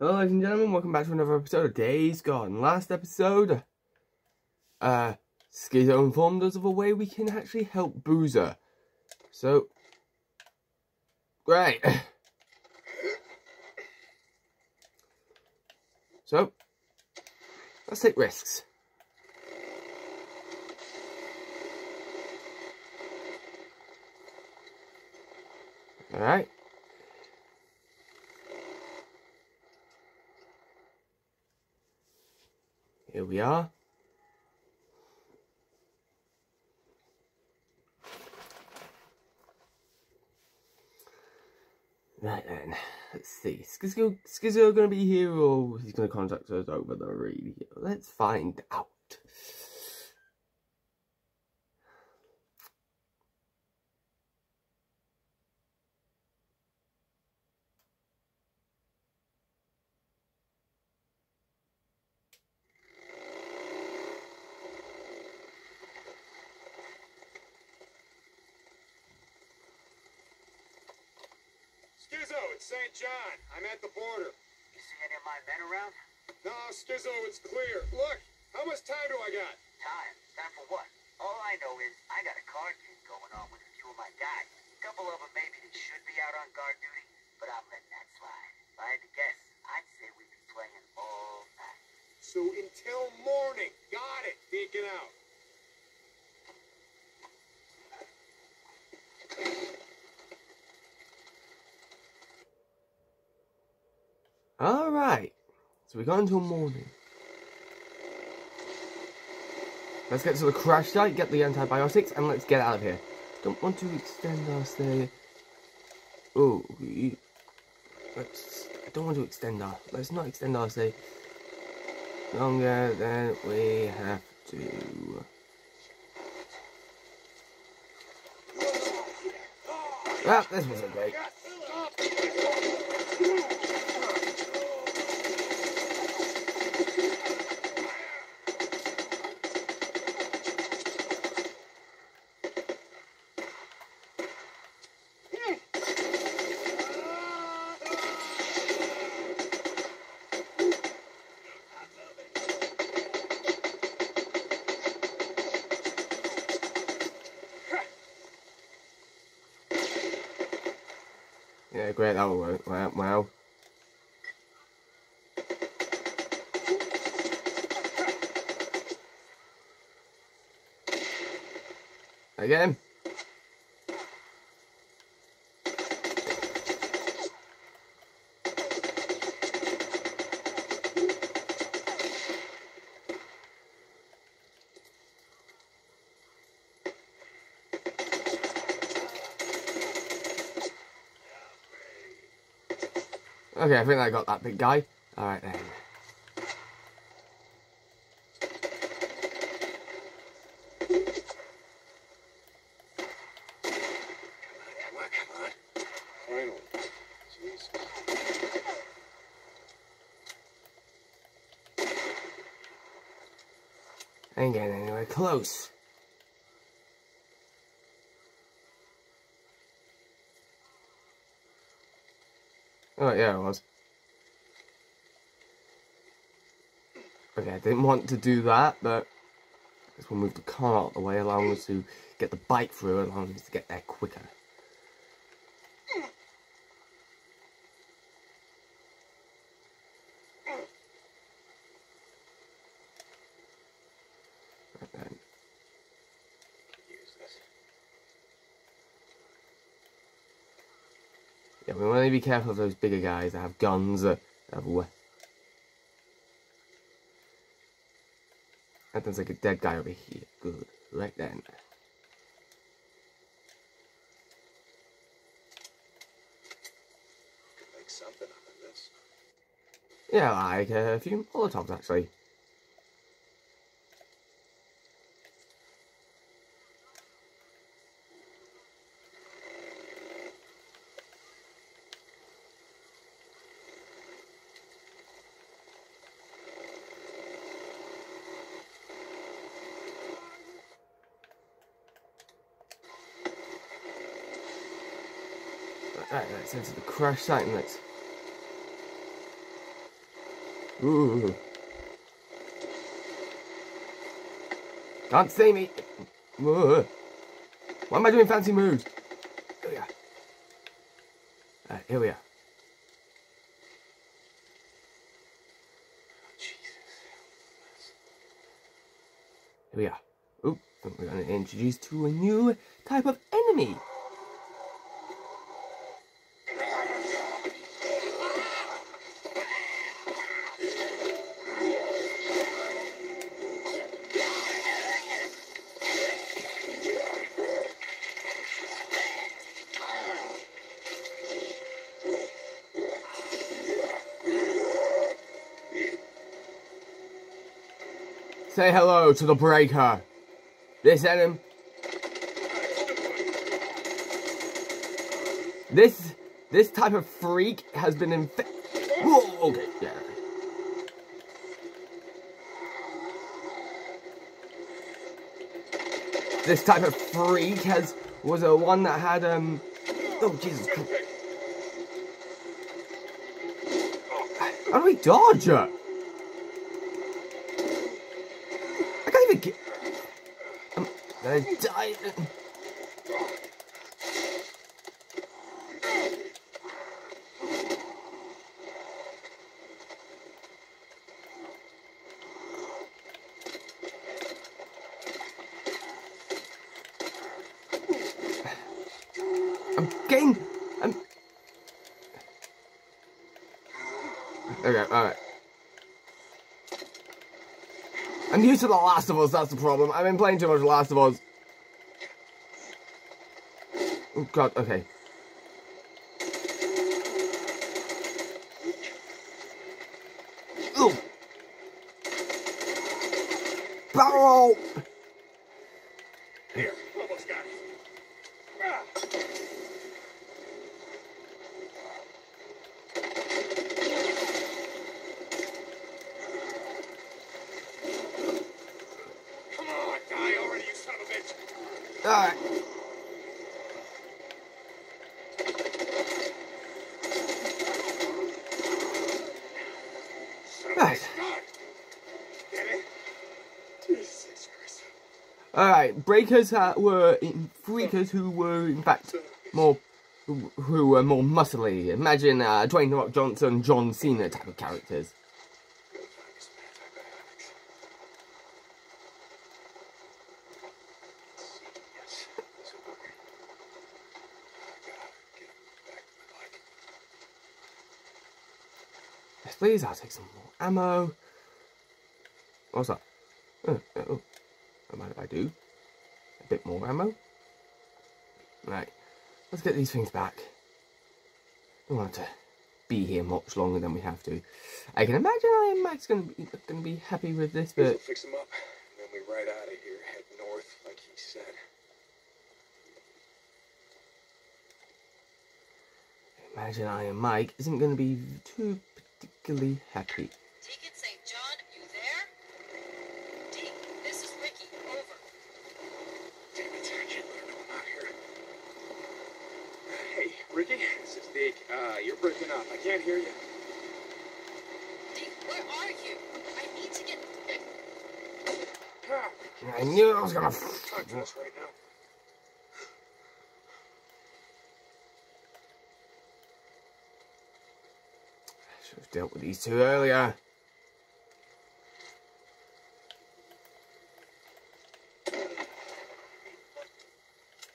Hello, ladies and gentlemen, welcome back to another episode of Days Gone. Last episode, uh, Skizzo informed us of a way we can actually help Boozer. So, great. So, let's take risks. Alright. Here we are. Right then, let's see. Skizzo, Skizzo gonna be here or he's gonna contact us over the radio? Let's find out. Skizzo, it's St. John. I'm at the border. You see any of my men around? No, Skizzo, it's clear. Look, how much time do I got? Time. Time for what? All I know is I got a card game going on with a few of my guys. A couple of them maybe they should be out on guard duty, but I'm letting that slide. If I had to guess, I'd say we'd be playing all night. So until morning. Got it. Deacon out. Alright. So we got until morning. Let's get to the crash site, get the antibiotics, and let's get out of here. Don't want to extend our stay. Oh, let's. I don't want to extend our. Let's not extend our stay longer than we have to. Well, this wasn't great. Yeah, great, that will work. Wow. Again. Okay, I think I got that big guy. Alright then. Jeez. Ain't getting anywhere close. Was. Okay, I didn't want to do that, but I guess we'll move the car out of the way, allowing us to get the bike through, allowing to get there quicker. Right then. Use this. Yeah, we want to be careful of those bigger guys that have guns uh, everywhere. And there's like a dead guy over here. Good. Right then. Could make something out of this. Yeah, like uh, a few Molotovs actually. Right, let's enter the crash let's Ooh. Can't see me. Ooh. Why am I doing fancy moves? Here we are. Alright, here we are. Here we are. Oop, we're going to introduce to a new type of enemy. Say hello to the breaker. This enemy. This this type of freak has been infected. Whoa, okay, yeah. This type of freak has was a one that had um. Oh Jesus! Christ. How do we dodge? I can't even get. I'm gonna die. I'm getting. I'm. Okay, alright. I'm to The Last of Us, that's the problem. I've been playing too much Last of Us. Oh god, okay. Ooh. Barrel! Here, almost got it. Ah. Come on, die already, you son of a bitch. Alright. Son of a Right. bitch. God. Get it? Jesus Christ. Alright, breakers uh, were in freakers who were in fact more who, were more muscly. Imagine uh, Dwayne Rock Johnson, John Cena type of characters. Please. I'll take some more ammo. What's that? Oh, oh. What might I do? A bit more ammo. Right. Let's get these things back. We don't want to be here much longer than we have to. I can imagine Iron Mike's gonna be gonna be happy with this, We'll but fix him up, and then we ride out of here, head north, like he said. imagine Iron Mike isn't gonna be too particularly happy. Deacon St. John, you there? Deke, this is Rikki. Over. Damn it, I can't let her know I'm out here. Hey, Rikki, this is Deke. Uh, you're breaking up. I can't hear you. Deke, where are you? I need to get. Ah, I knew I was gonna. talk to us right now. Should have dealt with these two earlier.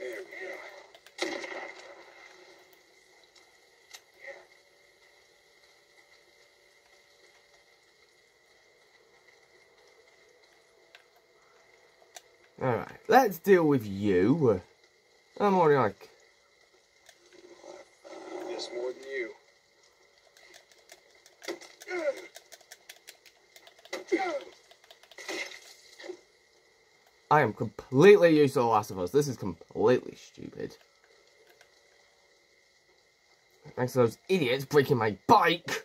There we go. Alright, let's deal with you. I'm already like. Yes, more than you. I am completely used to The Last of Us. This is completely stupid. Thanks to those idiots breaking my bike.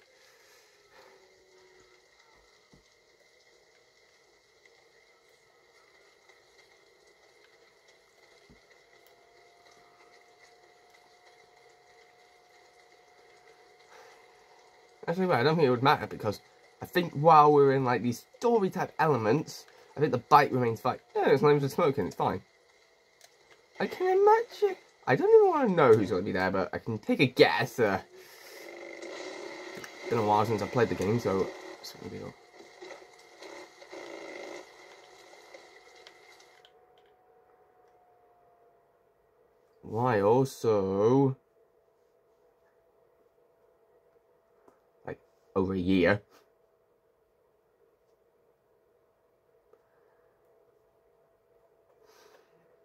Well, I don't think it would matter because I think while we're in like these story type elements, I think the bite remains fine. Yeah, it's not even smoking, it's fine. I can imagine. I don't even want to know who's going to be there, but I can take a guess. Uh, been a while since I played the game, so it's no deal. Why also over a year.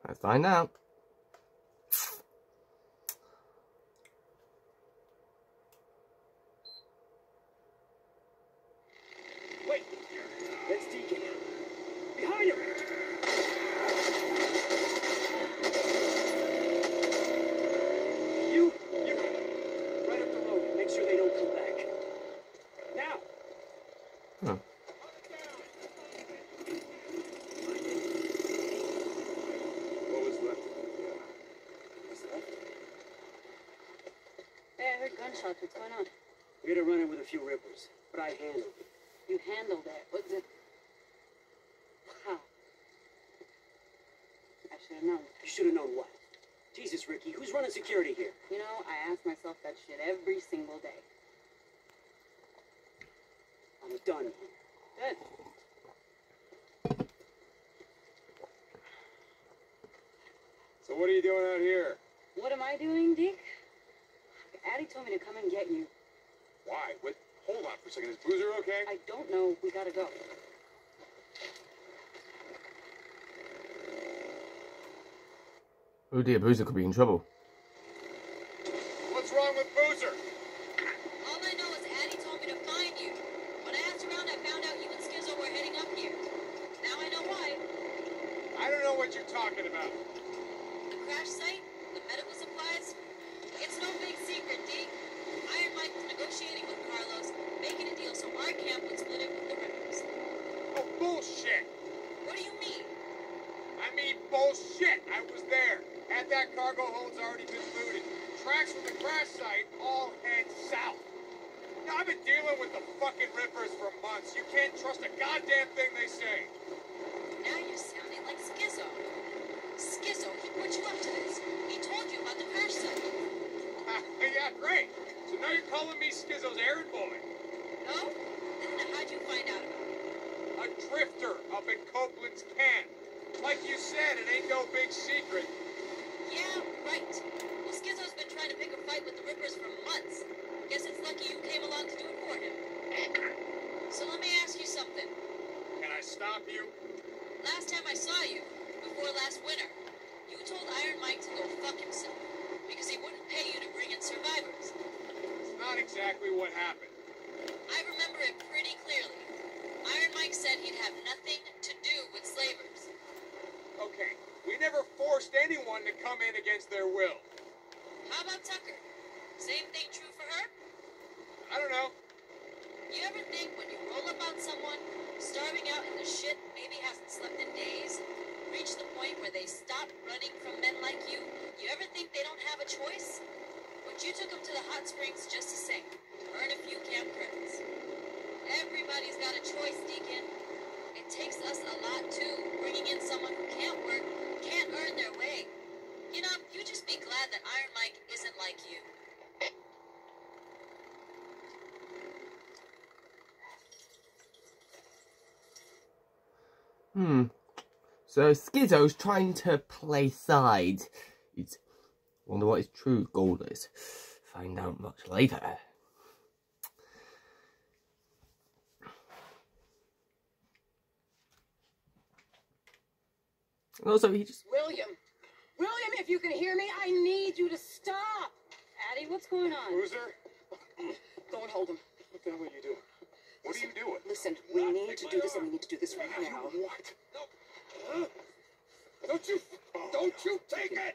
Let's find out. Wait! That's Deacon. Behind him! You, you, right up the road. Make sure they don't come back. Now! Huh. What was left of the, uh, What's left? Hey, I heard gunshots. What's going on? We had a run-in with a few rippers, but I handled it. You handled that. What's it? How? I should have known. You should have known what. Jesus, Rikki, who's running security here? You know, I ask myself that shit every single day. I'm done. Good. So what are you doing out here? What am I doing, Deke? Addy told me to come and get you. Why? What? Hold on for a second. Is Boozer okay? I don't know. We gotta go. Oh dear, Boozer could be in trouble. What's wrong with Boozer? All I know is Addy told me to find you. When I asked around, I found out you and Skizzo were heading up here. Now I know why. I don't know what you're talking about. The crash site, trust a goddamn thing they say. Now you're sounding like Skizzo. Skizzo, he put you up to this. He told you about the crash site. yeah, great. So now you're calling me Skizzo's errand boy. No? Then how'd you find out about it? A drifter up in Copeland's Camp. Like you said, it ain't no big secret. Yeah, right. Well, Skizzo's been trying to pick a fight with the Rippers for months. Guess it's lucky you came along to do it for him. So let me ask you something. Can I stop you? Last time I saw you, before last winter, you told Iron Mike to go fuck himself because he wouldn't pay you to bring in survivors. It's not exactly what happened. I remember it pretty clearly. Iron Mike said he'd have nothing to do with slavers. Okay, we never forced anyone to come in against their will. How about Tucker? Same thing true for her? I don't know. You ever think when you roll up on someone, starving out in the shit, maybe hasn't slept in days, reach the point where they stop running from men like you, you ever think they don't have a choice? But you took them to the hot springs just the same, earn a few camp credits. Everybody's got a choice, Deacon. It takes us a lot too, bringing in someone who can't work, can't earn their way. You know, you just be glad that Iron Mike isn't like you. Hmm. So Skizzo's trying to play sides. He's wonder what his true goal is. Find out much later. And also, he just William! William, if you can hear me, I need you to stop! Addy, what's going on? Boozer, Don't hold him. what the hell are you doing? What are you doing? Listen, we need to do this and we need to do this right now. What? No. Don't you, don't you take it!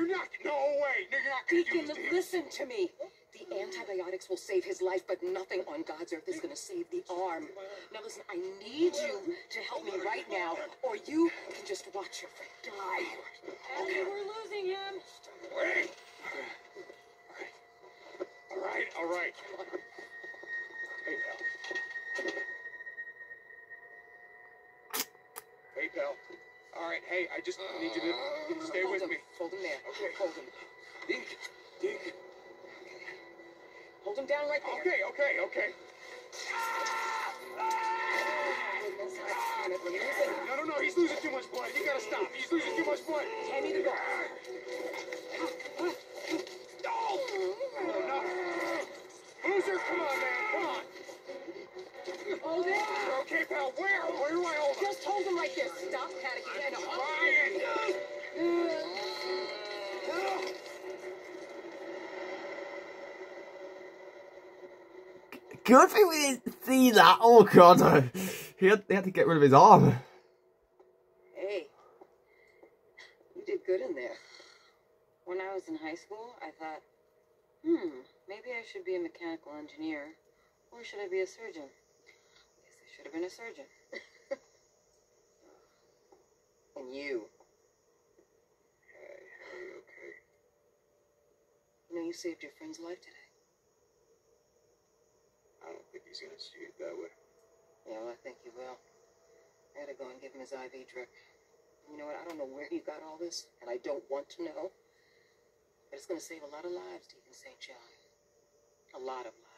You're not, no way, no, you're not gonna do Deacon, this to him. listen to me. The antibiotics will save his life, but nothing on God's earth is going to save the arm. Now listen, I need you to help me right now, or you can just watch your friend die. Addy, we're losing him. Wait. All right, all right, all right. Hey, pal. Hey, pal. All right, hey, I just need you to stay Hold with him. me. Hold him there. Okay. Hold him. Deke, Deke. Hold him down right there. Okay, okay, okay. Goodness, I can't believe it. No, no, no, he's losing too much blood. You gotta stop. He's losing too much blood. Hand me the gun. No, no. Boozer, come on, man, come on. Hold it. Okay, pal, where? Where do I hold him? Just hold him like this. Stop panicking. And Ryan! Good thing we didn't see that. Oh god. He had, he had to get rid of his arm. Hey, you did good in there. When I was in high school, I thought, hmm, maybe I should be a mechanical engineer, or should I be a surgeon? Guess I should have been a surgeon. and you, Hey, hey, okay. you know, you saved your friend's life today. I don't think he's gonna see it that way. Yeah, well, I think you will. I gotta go and give him his IV drip. You know what? I don't know where you got all this, and I don't want to know. But it's gonna save a lot of lives, Deacon St. John. A lot of lives.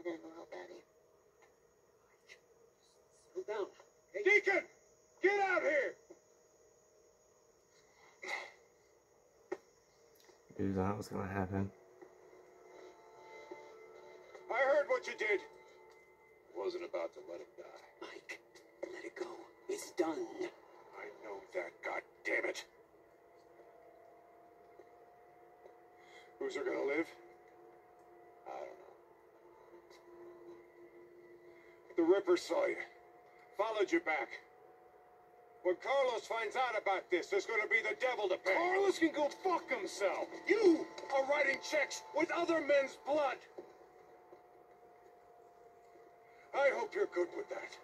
I gotta go help Abby. Settle down. Okay? Deacon! Get out here! Knew that was gonna happen. I heard what you did. Wasn't about to let him die. Mike, let it go. It's done. I know that, god damn it. Boozer gonna live? I don't know. The Ripper saw you. Followed you back. When Carlos finds out about this, there's gonna be the devil to pay. Carlos can go fuck himself. You are writing checks with other men's blood. I hope you're good with that.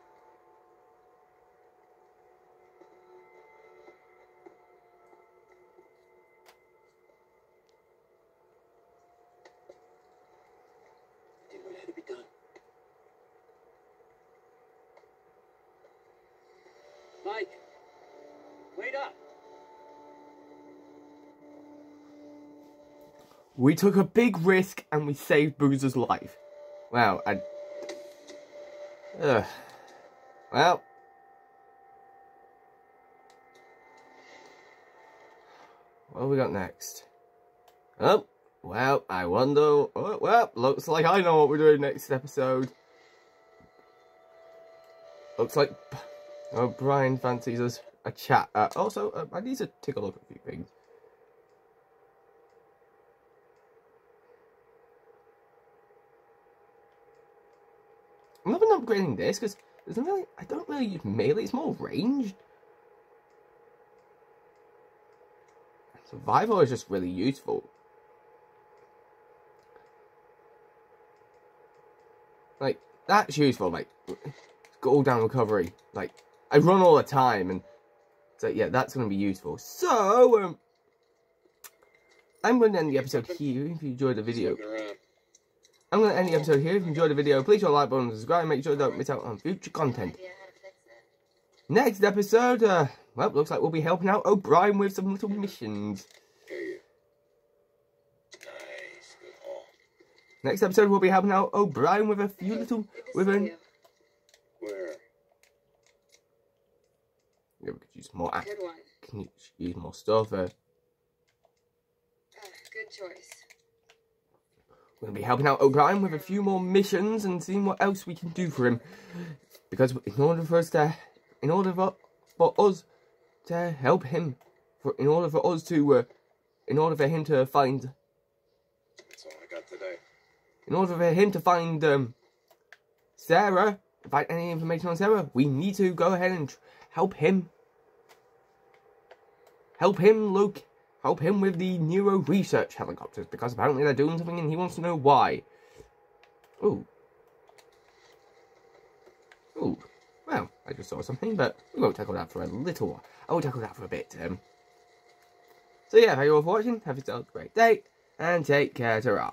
We took a big risk and we saved Boozer's life. Wow, I. Ugh. Well. What have we got next? Oh, well, I wonder. Oh, well, looks like I know what we're doing next episode. Looks like Oh, Brian fancies us a chat. Uh, also, uh, I need to take a look at a few things. I'm not been upgrading this because there's really. I don't really use melee. It's more ranged. Survival is just really useful. Like that's useful. Like go down recovery. Like I run all the time, and so yeah, that's going to be useful. So um, I'm going to end the episode here. If you enjoyed the video. I'm going to end the episode here. If you enjoyed the video, please hit the like button and subscribe. Make sure you don't miss out on future content. idea how to fix it. Next episode, uh, well, looks like we'll be helping out O'Brien with some little missions. Hear you. Nice. Good haul. Next episode, we'll be helping out O'Brien with a few little, with an. Yeah, we could use more, can you use more stuff. Uh, Ah, good choice. We're gonna be helping out O'Brien with a few more missions and seeing what else we can do for him. Because in order for us to, in order for, for us to help him, for in order for us to, uh, in order for him to find That's all I got today. in order for him to find um, Sarah, find any information on Sarah, we need to go ahead and tr- help him. Help him look, help him with the NERO research helicopters because apparently they're doing something and he wants to know why. Ooh. Ooh. Well, I just saw something, but we won't tackle that for a little while. I will tackle that for a bit. Um, so yeah, thank you all for watching. Have yourself a great day, and take care. ta